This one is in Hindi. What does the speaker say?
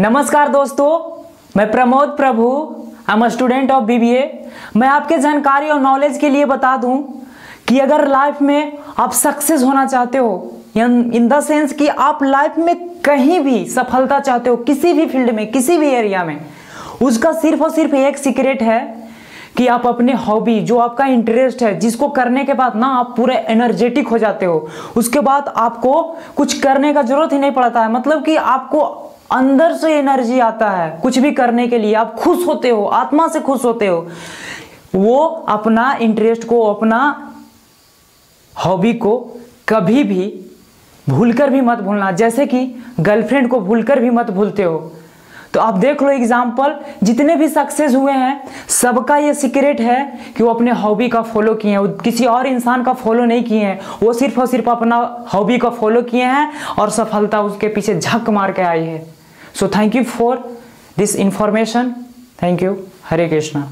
नमस्कार दोस्तों, मैं Pramod Prabhu I am student of BBA मैं आपके जानकारी और नॉलेज के लिए बता दूँ कि अगर लाइफ में आप सक्सेस होना चाहते हो इन द सेंस कि आप लाइफ में कहीं भी सफलता चाहते हो, किसी भी फ़ील्ड में, किसी भी एरिया में, उसका सिर्फ़ और सिर्फ़ एक सीक्रेट है कि आप अपने हॉबी जो आपका इंटरेस्ट है, जिसको करने के बाद ना आप पूरे एनर्जेटिक हो जाते हो, उसके बाद आपको कुछ करने का ज़रूरत ही नहीं पड़ता है। मतलब कि आपको अंदर से एनर्जी आता है। कुछ भी करने के लिए आप खुश होते हो, आत्मा से खुश होते हो। वो अपना इंटरेस्ट को, अपना हॉबी को कभी भी भूलकर भी मत भूलना। जैसे कि गर्लफ्रेंड को भूलकर भी मत भूलते हो। तो आप देख लो एग्ज़ाम्पल जितने भी सक्सेस हुए हैं, सबका ये सीक्रेट है कि वो अपने हॉबी का फॉलो किए हैं। किसी और इंसान का फॉलो नहीं किए हैं। वो सिर्फ़ और सिर्फ़ अपना हॉबी का फॉलो किए हैं और सफलता उसके पीछे झक मार के आई है। so thank you for this information. Thank you. Hare krishna.